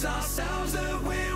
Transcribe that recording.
It's ourselves that we